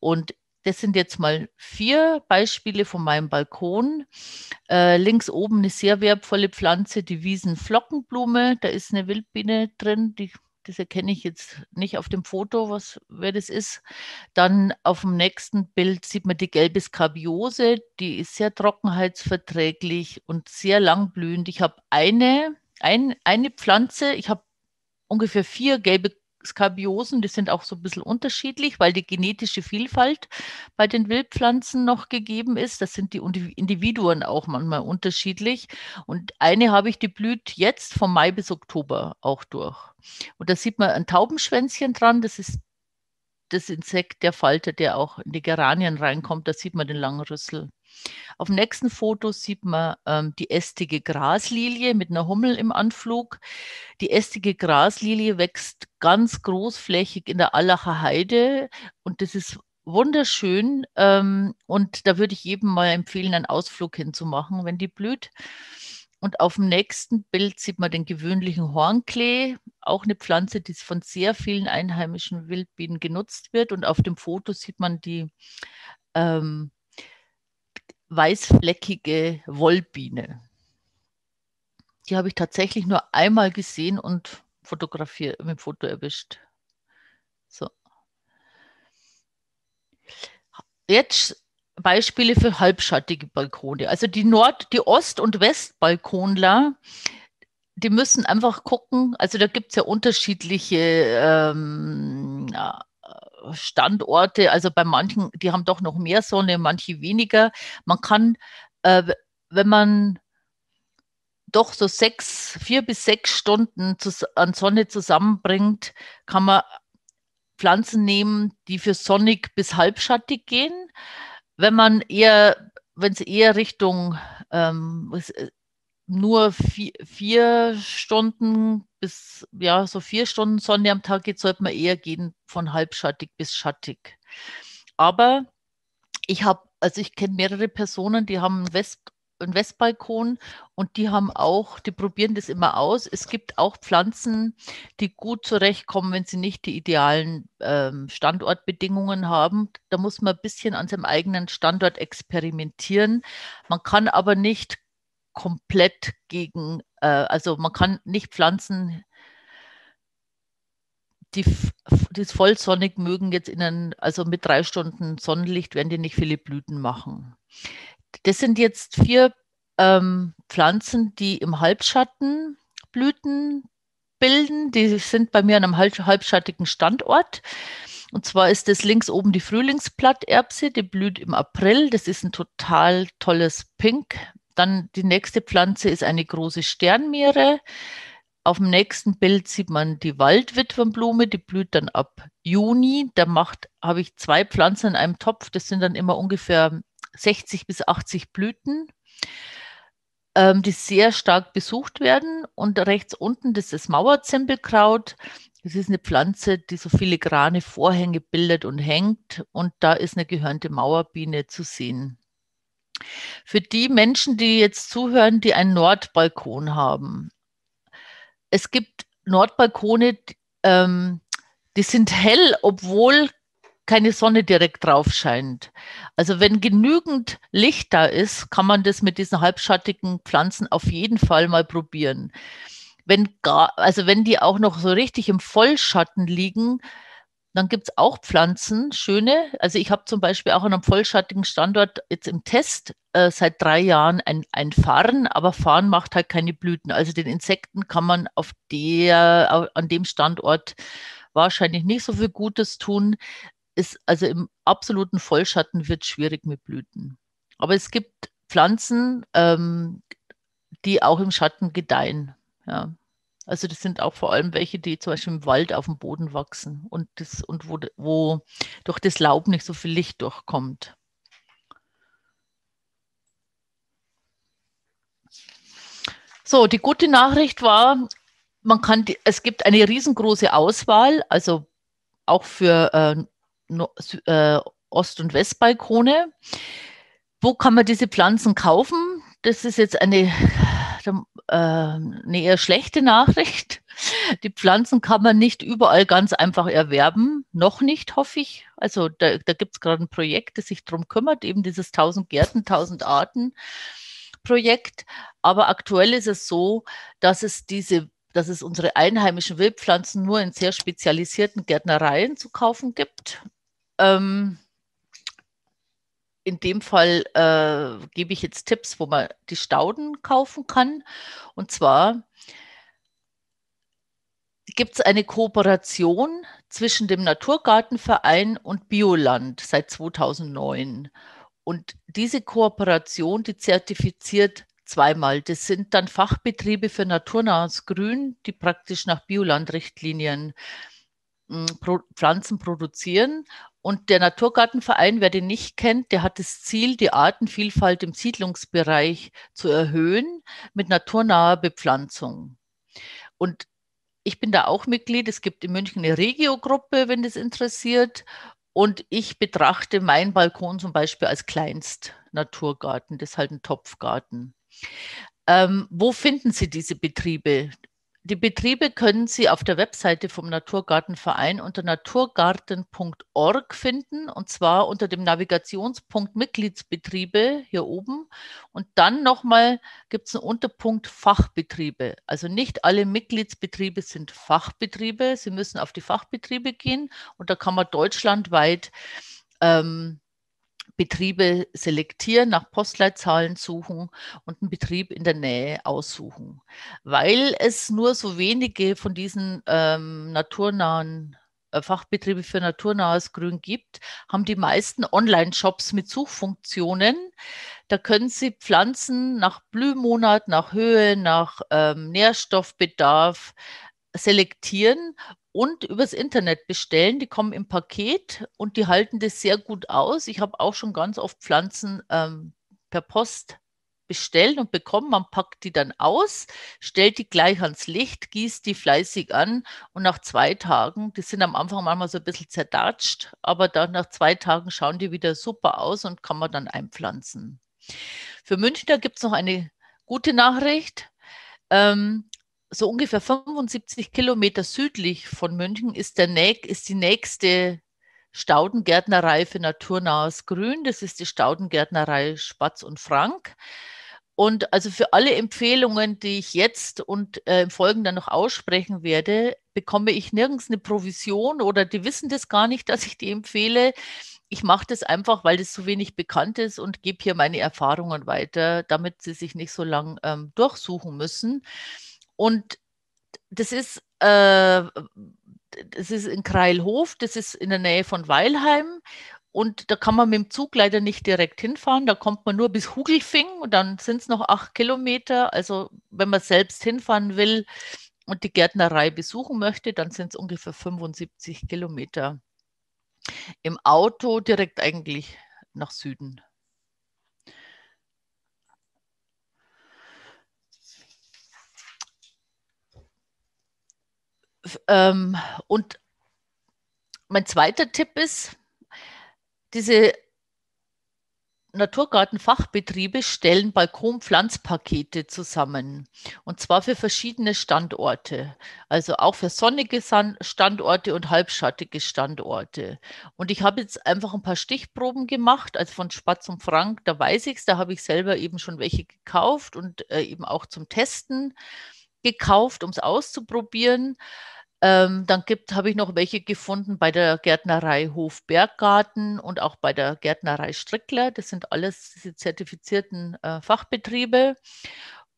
Und das sind jetzt mal vier Beispiele von meinem Balkon. Äh, links oben eine sehr wertvolle Pflanze, die Wiesenflockenblume. Da ist eine Wildbiene drin, die das erkenne ich jetzt nicht auf dem Foto, was, wer das ist. Dann auf dem nächsten Bild sieht man die gelbe Skabiose, die ist sehr trockenheitsverträglich und sehr langblühend. Ich habe eine, ein, eine Pflanze, ich habe ungefähr vier gelbe Skabiosen, die sind auch so ein bisschen unterschiedlich, weil die genetische Vielfalt bei den Wildpflanzen noch gegeben ist. Das sind die Individuen auch manchmal unterschiedlich. Und eine habe ich, die blüht jetzt von Mai bis Oktober auch durch. Und da sieht man ein Taubenschwänzchen dran, das ist das Insekt, der Falter, der auch in die Geranien reinkommt, da sieht man den langen Rüssel. Auf dem nächsten Foto sieht man ähm, die ästige Graslilie mit einer Hummel im Anflug. Die ästige Graslilie wächst ganz großflächig in der Allacher Heide und das ist wunderschön. Ähm, und da würde ich jedem mal empfehlen, einen Ausflug hinzumachen, wenn die blüht. Und auf dem nächsten Bild sieht man den gewöhnlichen Hornklee, auch eine Pflanze, die von sehr vielen einheimischen Wildbienen genutzt wird. Und auf dem Foto sieht man die ähm, weißfleckige Wollbiene. Die habe ich tatsächlich nur einmal gesehen und fotografiert, mit dem Foto erwischt. So. Jetzt Beispiele für halbschattige Balkone. Also die Nord-, die Ost- und Westbalkonler, die müssen einfach gucken, also da gibt es ja unterschiedliche ähm, Standorte, also bei manchen, die haben doch noch mehr Sonne, manche weniger. Man kann, äh, wenn man doch so sechs, vier bis sechs Stunden an Sonne zusammenbringt, kann man Pflanzen nehmen, die für sonnig bis halbschattig gehen. Wenn man eher, wenn es eher Richtung ähm, äh, nur vier, vier, Stunden bis ja so vier Stunden Sonne am Tag geht, sollte man eher gehen von halbschattig bis schattig. Aber ich habe, also ich kenne mehrere Personen, die haben West, einen Westbalkon und die haben auch, die probieren das immer aus. Es gibt auch Pflanzen, die gut zurechtkommen, wenn sie nicht die idealen ähm, Standortbedingungen haben. Da muss man ein bisschen an seinem eigenen Standort experimentieren. Man kann aber nicht komplett gegen, äh, also man kann nicht Pflanzen die, die vollsonnig mögen jetzt in einen, also mit drei Stunden Sonnenlicht werden die nicht viele Blüten machen. Das sind jetzt vier ähm, Pflanzen, die im Halbschatten Blüten bilden. Die sind bei mir an einem halbschattigen Standort. Und zwar ist das links oben die Frühlingsblatterbse, die blüht im April. Das ist ein total tolles Pink. Dann die nächste Pflanze ist eine große Sternmeere. Auf dem nächsten Bild sieht man die Waldwitwenblume, die blüht dann ab Juni. Da macht, habe ich zwei Pflanzen in einem Topf. Das sind dann immer ungefähr 60 bis 80 Blüten, ähm, die sehr stark besucht werden. Und rechts unten, das ist das Mauerzimbelkraut. Das ist eine Pflanze, die so filigrane Vorhänge bildet und hängt. Und da ist eine gehörnte Mauerbiene zu sehen. Für die Menschen, die jetzt zuhören, die einen Nordbalkon haben. Es gibt Nordbalkone, ähm, die sind hell, obwohl keine Sonne direkt drauf scheint. Also wenn genügend Licht da ist, kann man das mit diesen halbschattigen Pflanzen auf jeden Fall mal probieren. Wenn gar, also wenn die auch noch so richtig im Vollschatten liegen, dann gibt es auch Pflanzen, schöne. Also ich habe zum Beispiel auch an einem vollschattigen Standort jetzt im Test äh, seit drei Jahren ein, ein Farn, aber Farn macht halt keine Blüten. Also den Insekten kann man auf der, an dem Standort wahrscheinlich nicht so viel Gutes tun ist also im absoluten Vollschatten wird schwierig mit Blüten. Aber es gibt Pflanzen, ähm, die auch im Schatten gedeihen. Ja. Also das sind auch vor allem welche, die zum Beispiel im Wald auf dem Boden wachsen und, das, und wo, wo durch das Laub nicht so viel Licht durchkommt. So, die gute Nachricht war, man kann die, es gibt eine riesengroße Auswahl, also auch für äh, äh, Ost- und Westbalkone. Wo kann man diese Pflanzen kaufen? Das ist jetzt eine, äh, eine eher schlechte Nachricht. Die Pflanzen kann man nicht überall ganz einfach erwerben. Noch nicht, hoffe ich. Also da, da gibt es gerade ein Projekt, das sich darum kümmert, eben dieses 1000 Gärten, 1000 Arten Projekt. Aber aktuell ist es so, dass es diese dass es unsere einheimischen Wildpflanzen nur in sehr spezialisierten Gärtnereien zu kaufen gibt. Ähm, in dem Fall äh, gebe ich jetzt Tipps, wo man die Stauden kaufen kann. Und zwar gibt es eine Kooperation zwischen dem Naturgartenverein und Bioland seit 2009. Und diese Kooperation, die zertifiziert zweimal. Das sind dann Fachbetriebe für naturnahes Grün, die praktisch nach Bioland-Richtlinien hm, Pflanzen produzieren und der Naturgartenverein, wer den nicht kennt, der hat das Ziel, die Artenvielfalt im Siedlungsbereich zu erhöhen mit naturnaher Bepflanzung. Und ich bin da auch Mitglied. Es gibt in München eine Regiogruppe, wenn das interessiert. Und ich betrachte meinen Balkon zum Beispiel als Kleinst-Naturgarten. Das ist halt ein Topfgarten. Ähm, wo finden Sie diese Betriebe? Die Betriebe können Sie auf der Webseite vom Naturgartenverein unter naturgarten.org finden und zwar unter dem Navigationspunkt Mitgliedsbetriebe hier oben. Und dann nochmal gibt es einen Unterpunkt Fachbetriebe. Also nicht alle Mitgliedsbetriebe sind Fachbetriebe. Sie müssen auf die Fachbetriebe gehen und da kann man deutschlandweit ähm, Betriebe selektieren, nach Postleitzahlen suchen und einen Betrieb in der Nähe aussuchen. Weil es nur so wenige von diesen ähm, naturnahen äh, Fachbetriebe für naturnahes Grün gibt, haben die meisten Online-Shops mit Suchfunktionen, Da können Sie Pflanzen nach Blühmonat, nach Höhe, nach ähm, Nährstoffbedarf selektieren und übers Internet bestellen. Die kommen im Paket und die halten das sehr gut aus. Ich habe auch schon ganz oft Pflanzen ähm, per Post bestellen und bekommen. Man packt die dann aus, stellt die gleich ans Licht, gießt die fleißig an und nach zwei Tagen, die sind am Anfang manchmal so ein bisschen zerdatscht, aber dann nach zwei Tagen schauen die wieder super aus und kann man dann einpflanzen. Für Münchner gibt es noch eine gute Nachricht. Ähm, so ungefähr 75 Kilometer südlich von München ist, der, ist die nächste Staudengärtnerei für naturnahes Grün. Das ist die Staudengärtnerei Spatz und Frank. Und also für alle Empfehlungen, die ich jetzt und äh, im Folgenden noch aussprechen werde, bekomme ich nirgends eine Provision oder die wissen das gar nicht, dass ich die empfehle. Ich mache das einfach, weil das so wenig bekannt ist und gebe hier meine Erfahrungen weiter, damit sie sich nicht so lang ähm, durchsuchen müssen. Und das ist, äh, das ist in Kreilhof, das ist in der Nähe von Weilheim. Und da kann man mit dem Zug leider nicht direkt hinfahren. Da kommt man nur bis Hugelfing und dann sind es noch acht Kilometer. Also wenn man selbst hinfahren will und die Gärtnerei besuchen möchte, dann sind es ungefähr 75 Kilometer. Im Auto direkt eigentlich nach Süden. Ähm, und mein zweiter Tipp ist, diese Naturgartenfachbetriebe stellen Balkonpflanzpakete zusammen und zwar für verschiedene Standorte, also auch für sonnige Standorte und halbschattige Standorte. Und ich habe jetzt einfach ein paar Stichproben gemacht, also von Spatz und Frank, da weiß ich es, da habe ich selber eben schon welche gekauft und äh, eben auch zum Testen gekauft, um es auszuprobieren. Ähm, dann habe ich noch welche gefunden bei der Gärtnerei Hofberggarten und auch bei der Gärtnerei Strickler. Das sind alles diese zertifizierten äh, Fachbetriebe.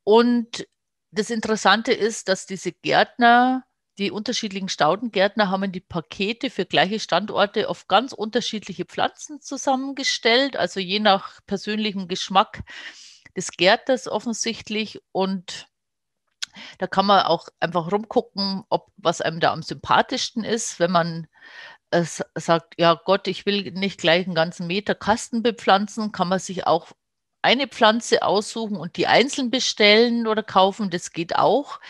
Und das Interessante ist, dass diese Gärtner, die unterschiedlichen Staudengärtner, haben die Pakete für gleiche Standorte auf ganz unterschiedliche Pflanzen zusammengestellt, also je nach persönlichem Geschmack des Gärtners offensichtlich. Und da kann man auch einfach rumgucken, ob was einem da am sympathischsten ist, wenn man äh, sagt, ja Gott, ich will nicht gleich einen ganzen Meter Kasten bepflanzen, kann man sich auch eine Pflanze aussuchen und die einzeln bestellen oder kaufen. Das geht auch.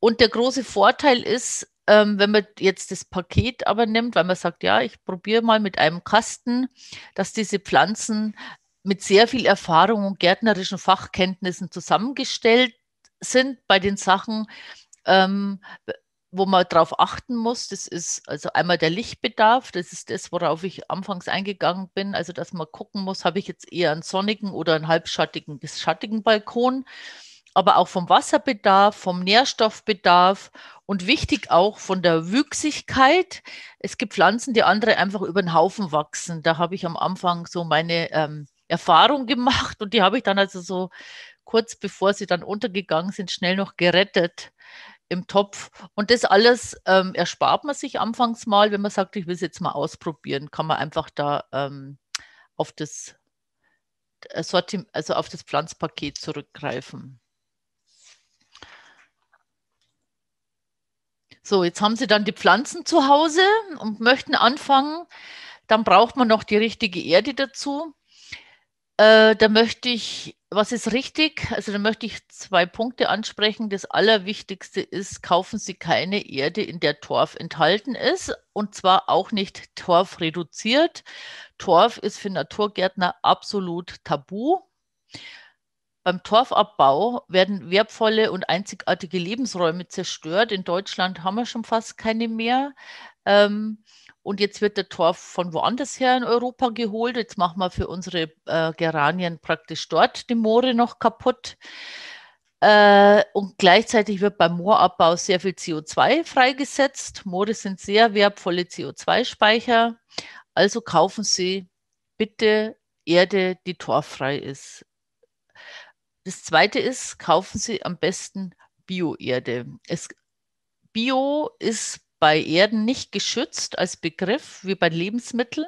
Und der große Vorteil ist, ähm, wenn man jetzt das Paket aber nimmt, weil man sagt, ja, ich probiere mal mit einem Kasten, dass diese Pflanzen mit sehr viel Erfahrung und gärtnerischen Fachkenntnissen zusammengestellt sind bei den Sachen, ähm, wo man darauf achten muss. Das ist also einmal der Lichtbedarf. Das ist das, worauf ich anfangs eingegangen bin. Also, dass man gucken muss, habe ich jetzt eher einen sonnigen oder einen halbschattigen bis schattigen Balkon. Aber auch vom Wasserbedarf, vom Nährstoffbedarf und wichtig auch von der Wüchsigkeit. Es gibt Pflanzen, die andere einfach über den Haufen wachsen. Da habe ich am Anfang so meine ähm, Erfahrung gemacht und die habe ich dann also so kurz bevor sie dann untergegangen sind, schnell noch gerettet im Topf. Und das alles ähm, erspart man sich anfangs mal, wenn man sagt, ich will es jetzt mal ausprobieren, kann man einfach da ähm, auf das äh, Sortim also auf das Pflanzpaket zurückgreifen. So, jetzt haben Sie dann die Pflanzen zu Hause und möchten anfangen. Dann braucht man noch die richtige Erde dazu. Äh, da möchte ich was ist richtig? Also da möchte ich zwei Punkte ansprechen. Das Allerwichtigste ist, kaufen Sie keine Erde, in der Torf enthalten ist und zwar auch nicht Torf reduziert. Torf ist für Naturgärtner absolut tabu. Beim Torfabbau werden wertvolle und einzigartige Lebensräume zerstört. In Deutschland haben wir schon fast keine mehr. Ähm, und jetzt wird der Torf von woanders her in Europa geholt. Jetzt machen wir für unsere äh, Geranien praktisch dort die Moore noch kaputt. Äh, und gleichzeitig wird beim Moorabbau sehr viel CO2 freigesetzt. Moore sind sehr wertvolle CO2-Speicher. Also kaufen Sie bitte Erde, die torffrei ist. Das zweite ist, kaufen Sie am besten Bio-Erde. Bio ist bei Erden nicht geschützt als Begriff wie bei Lebensmitteln.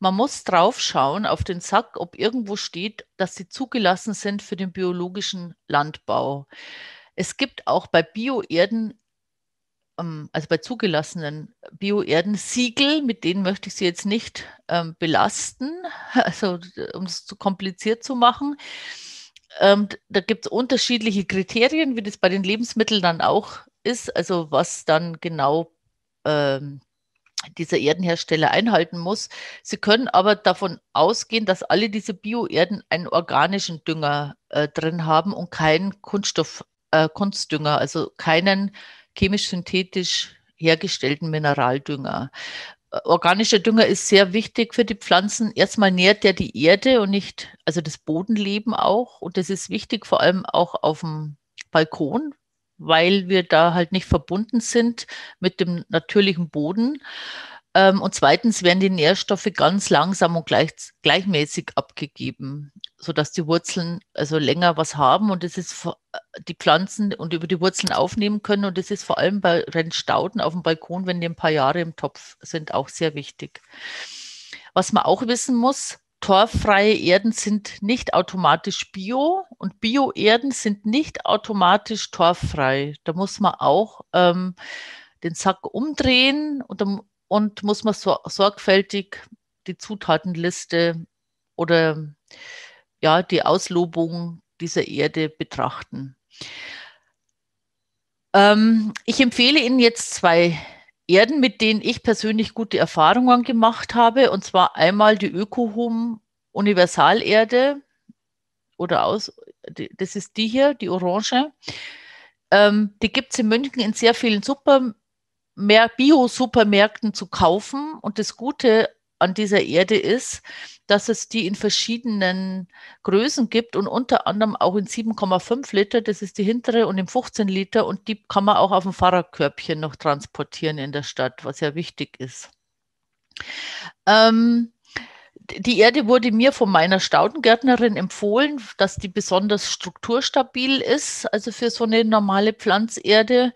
Man muss drauf schauen auf den Sack, ob irgendwo steht, dass sie zugelassen sind für den biologischen Landbau. Es gibt auch bei Bioerden, ähm, also bei zugelassenen Bioerden, Siegel, mit denen möchte ich Sie jetzt nicht ähm, belasten, also um es zu kompliziert zu machen. Ähm, da gibt es unterschiedliche Kriterien, wie das bei den Lebensmitteln dann auch ist, also was dann genau ähm, dieser Erdenhersteller einhalten muss. Sie können aber davon ausgehen, dass alle diese Bioerden einen organischen Dünger äh, drin haben und keinen Kunststoff, äh, Kunstdünger, also keinen chemisch-synthetisch hergestellten Mineraldünger. Äh, organischer Dünger ist sehr wichtig für die Pflanzen. Erstmal nährt der die Erde und nicht, also das Bodenleben auch. Und das ist wichtig, vor allem auch auf dem Balkon, weil wir da halt nicht verbunden sind mit dem natürlichen Boden. Ähm, und zweitens werden die Nährstoffe ganz langsam und gleich, gleichmäßig abgegeben, sodass die Wurzeln also länger was haben und es ist die Pflanzen und über die Wurzeln aufnehmen können. Und das ist vor allem bei Rennstauden auf dem Balkon, wenn die ein paar Jahre im Topf sind, auch sehr wichtig. Was man auch wissen muss, torffreie Erden sind nicht automatisch bio und Bioerden sind nicht automatisch torffrei. Da muss man auch ähm, den Sack umdrehen und, und muss man so, sorgfältig die Zutatenliste oder ja, die Auslobung dieser Erde betrachten. Ähm, ich empfehle Ihnen jetzt zwei Erden, mit denen ich persönlich gute Erfahrungen gemacht habe. Und zwar einmal die Ökohum Universalerde oder aus, das ist die hier, die Orange. Ähm, die gibt es in München in sehr vielen Super Bio-Supermärkten zu kaufen. Und das Gute an dieser Erde ist, dass es die in verschiedenen Größen gibt und unter anderem auch in 7,5 Liter, das ist die hintere, und in 15 Liter. Und die kann man auch auf dem Fahrradkörbchen noch transportieren in der Stadt, was ja wichtig ist. Ähm, die Erde wurde mir von meiner Staudengärtnerin empfohlen, dass die besonders strukturstabil ist, also für so eine normale Pflanzerde,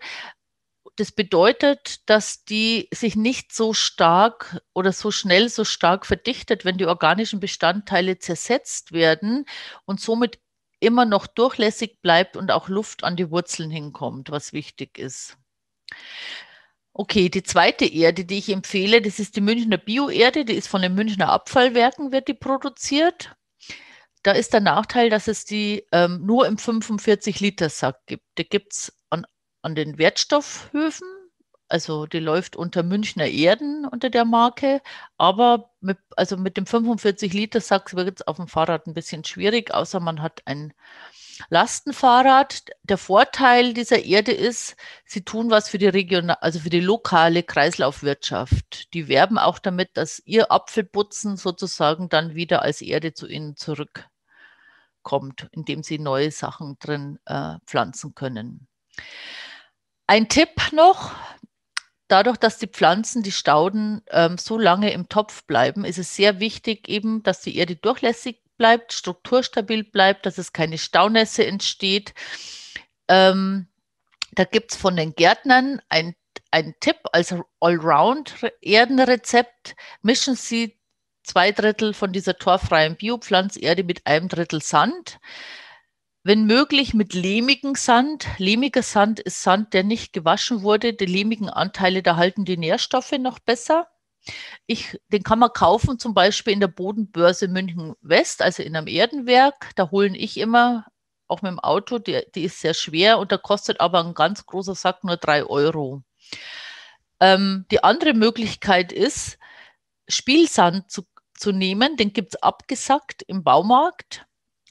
das bedeutet, dass die sich nicht so stark oder so schnell so stark verdichtet, wenn die organischen Bestandteile zersetzt werden und somit immer noch durchlässig bleibt und auch Luft an die Wurzeln hinkommt, was wichtig ist. Okay, die zweite Erde, die ich empfehle, das ist die Münchner Bioerde, die ist von den Münchner Abfallwerken, wird die produziert. Da ist der Nachteil, dass es die ähm, nur im 45-Liter-Sack gibt. Die gibt es an an den Wertstoffhöfen. Also die läuft unter Münchner Erden unter der Marke, aber mit, also mit dem 45 Liter Sack wird es auf dem Fahrrad ein bisschen schwierig, außer man hat ein Lastenfahrrad. Der Vorteil dieser Erde ist, sie tun was für die regional, also für die lokale Kreislaufwirtschaft. Die werben auch damit, dass ihr Apfelputzen sozusagen dann wieder als Erde zu ihnen zurückkommt, indem sie neue Sachen drin äh, pflanzen können. Ein Tipp noch, dadurch, dass die Pflanzen, die Stauden ähm, so lange im Topf bleiben, ist es sehr wichtig eben, dass die Erde durchlässig bleibt, strukturstabil bleibt, dass es keine Staunässe entsteht. Ähm, da gibt es von den Gärtnern ein, ein Tipp als Allround-Erdenrezept. Mischen Sie zwei Drittel von dieser torfreien Biopflanzerde mit einem Drittel Sand. Wenn möglich mit lehmigem Sand. Lehmiger Sand ist Sand, der nicht gewaschen wurde. Die lehmigen Anteile, da halten die Nährstoffe noch besser. Ich, den kann man kaufen, zum Beispiel in der Bodenbörse München West, also in einem Erdenwerk. Da holen ich immer, auch mit dem Auto, die, die ist sehr schwer und da kostet aber ein ganz großer Sack nur drei Euro. Ähm, die andere Möglichkeit ist, Spielsand zu, zu nehmen. Den gibt es abgesackt im Baumarkt.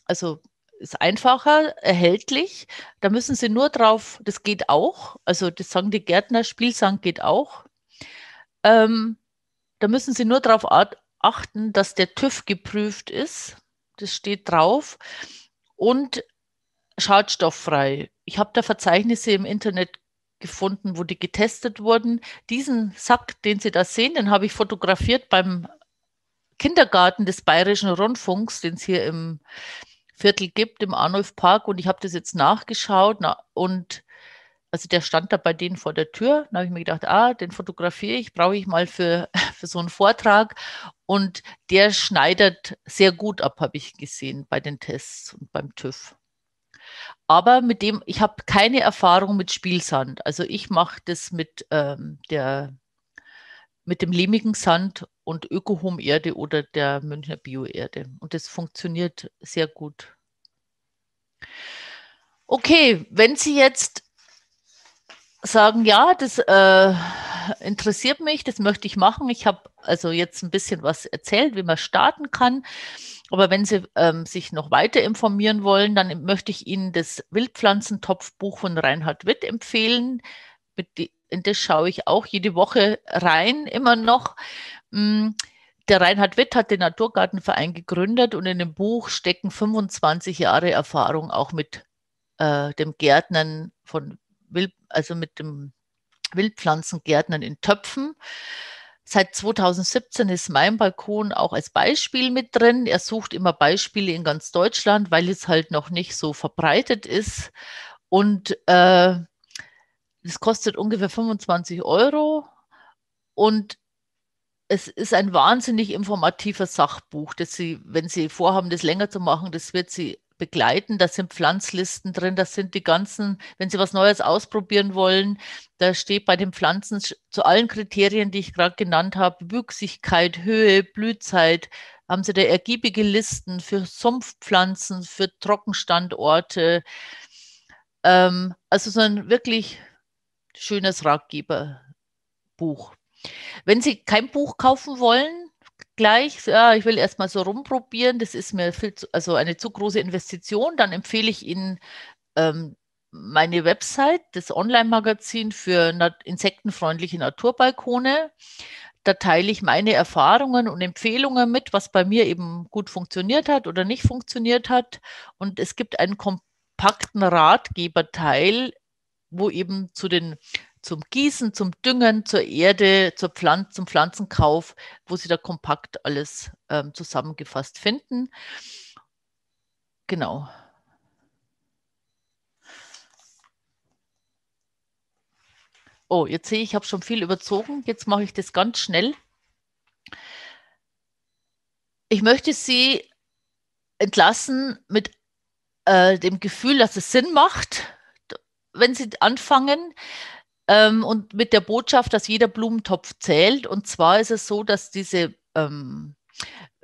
Also ist einfacher, erhältlich. Da müssen Sie nur drauf, das geht auch. Also das sagen die Gärtner, Spielsand geht auch. Ähm, da müssen Sie nur darauf achten, dass der TÜV geprüft ist. Das steht drauf. Und schadstofffrei. Ich habe da Verzeichnisse im Internet gefunden, wo die getestet wurden. Diesen Sack, den Sie da sehen, den habe ich fotografiert beim Kindergarten des Bayerischen Rundfunks, den es hier im Viertel gibt im Arnulf Park und ich habe das jetzt nachgeschaut na, und also der stand da bei denen vor der Tür. Da habe ich mir gedacht, ah, den fotografiere ich, brauche ich mal für, für so einen Vortrag. Und der schneidet sehr gut ab, habe ich gesehen bei den Tests und beim TÜV. Aber mit dem, ich habe keine Erfahrung mit Spielsand. Also ich mache das mit ähm, der mit dem lehmigen Sand und Ökohom-Erde oder der Münchner Bio-Erde. Und das funktioniert sehr gut. Okay, wenn Sie jetzt sagen, ja, das äh, interessiert mich, das möchte ich machen. Ich habe also jetzt ein bisschen was erzählt, wie man starten kann. Aber wenn Sie ähm, sich noch weiter informieren wollen, dann möchte ich Ihnen das Wildpflanzentopfbuch von Reinhard Witt empfehlen. Die, in das schaue ich auch jede Woche rein, immer noch. Mm, der Reinhard Witt hat den Naturgartenverein gegründet und in dem Buch stecken 25 Jahre Erfahrung auch mit äh, dem Gärtnern von Wild, also mit dem Wildpflanzengärtnern in Töpfen. Seit 2017 ist mein Balkon auch als Beispiel mit drin. Er sucht immer Beispiele in ganz Deutschland, weil es halt noch nicht so verbreitet ist. Und äh, es kostet ungefähr 25 Euro. Und es ist ein wahnsinnig informatives Sachbuch, das Sie, wenn Sie vorhaben, das länger zu machen, das wird Sie begleiten. Da sind Pflanzlisten drin, das sind die ganzen, wenn Sie was Neues ausprobieren wollen, da steht bei den Pflanzen zu allen Kriterien, die ich gerade genannt habe, Wüchsigkeit, Höhe, Blühzeit, haben Sie da ergiebige Listen für Sumpfpflanzen, für Trockenstandorte. Ähm, also so ein wirklich schönes Ratgeberbuch. Wenn Sie kein Buch kaufen wollen, gleich, ja, ich will erstmal so rumprobieren, das ist mir viel zu, also eine zu große Investition, dann empfehle ich Ihnen ähm, meine Website, das Online-Magazin für insektenfreundliche Naturbalkone. Da teile ich meine Erfahrungen und Empfehlungen mit, was bei mir eben gut funktioniert hat oder nicht funktioniert hat. Und es gibt einen kompakten Ratgeberteil, wo eben zu den zum Gießen, zum Düngen, zur Erde, zur Pflanz zum Pflanzenkauf, wo Sie da kompakt alles ähm, zusammengefasst finden. Genau. Oh, jetzt sehe ich, ich habe schon viel überzogen. Jetzt mache ich das ganz schnell. Ich möchte Sie entlassen mit äh, dem Gefühl, dass es Sinn macht, wenn Sie anfangen ähm, und mit der Botschaft, dass jeder Blumentopf zählt. Und zwar ist es so, dass diese ähm,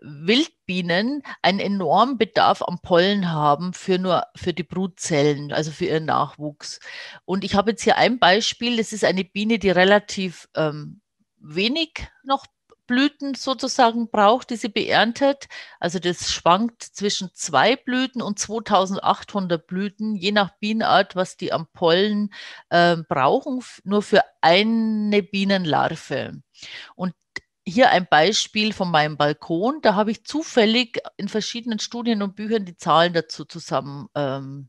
Wildbienen einen enormen Bedarf am Pollen haben für nur für die Brutzellen, also für ihren Nachwuchs. Und ich habe jetzt hier ein Beispiel. Das ist eine Biene, die relativ ähm, wenig noch Blüten sozusagen braucht, die sie beerntet. Also das schwankt zwischen zwei Blüten und 2800 Blüten, je nach Bienenart, was die am Pollen äh, brauchen, nur für eine Bienenlarve. Und hier ein Beispiel von meinem Balkon. Da habe ich zufällig in verschiedenen Studien und Büchern die Zahlen dazu zusammen ähm,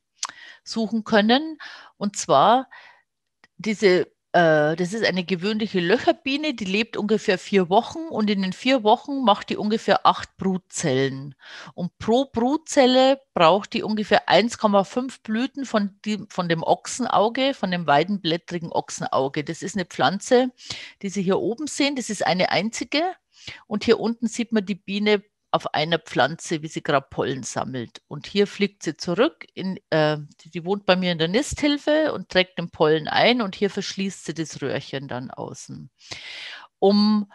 suchen können. Und zwar diese das ist eine gewöhnliche Löcherbiene, die lebt ungefähr vier Wochen und in den vier Wochen macht die ungefähr acht Brutzellen. Und pro Brutzelle braucht die ungefähr 1,5 Blüten von, die, von dem Ochsenauge, von dem weidenblättrigen Ochsenauge. Das ist eine Pflanze, die Sie hier oben sehen. Das ist eine einzige. Und hier unten sieht man die Biene auf einer Pflanze, wie sie gerade Pollen sammelt. Und hier fliegt sie zurück. In, äh, die, die, wohnt bei mir in der Nisthilfe und trägt den Pollen ein und hier verschließt sie das Röhrchen dann außen. Um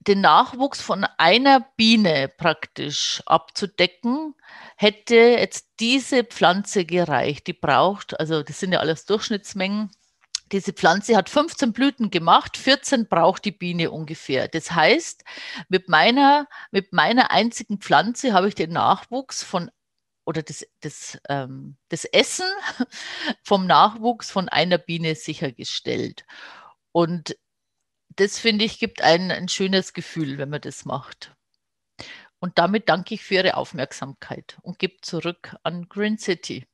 den Nachwuchs von einer Biene praktisch abzudecken, hätte jetzt diese Pflanze gereicht. Die braucht, also das sind ja alles Durchschnittsmengen, diese Pflanze hat 15 Blüten gemacht, 14 braucht die Biene ungefähr. Das heißt, mit meiner, mit meiner einzigen Pflanze habe ich den Nachwuchs von oder das, das, ähm, das Essen vom Nachwuchs von einer Biene sichergestellt. Und das finde ich, gibt ein, ein schönes Gefühl, wenn man das macht. Und damit danke ich für Ihre Aufmerksamkeit und gebe zurück an Green City.